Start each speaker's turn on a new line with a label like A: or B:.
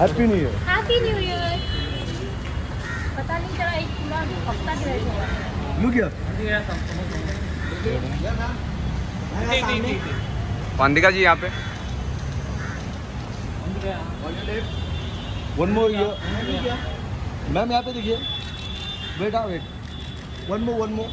A: Happy new year
B: happy new year पता नहीं चला एक पूरा हफ़्ता जो है
A: लुक हियर
C: वांदिका जी यहाँ पे।
A: वन मोर ईयर मैम यहाँ पे देखिए। वेट बेटा wait one more one more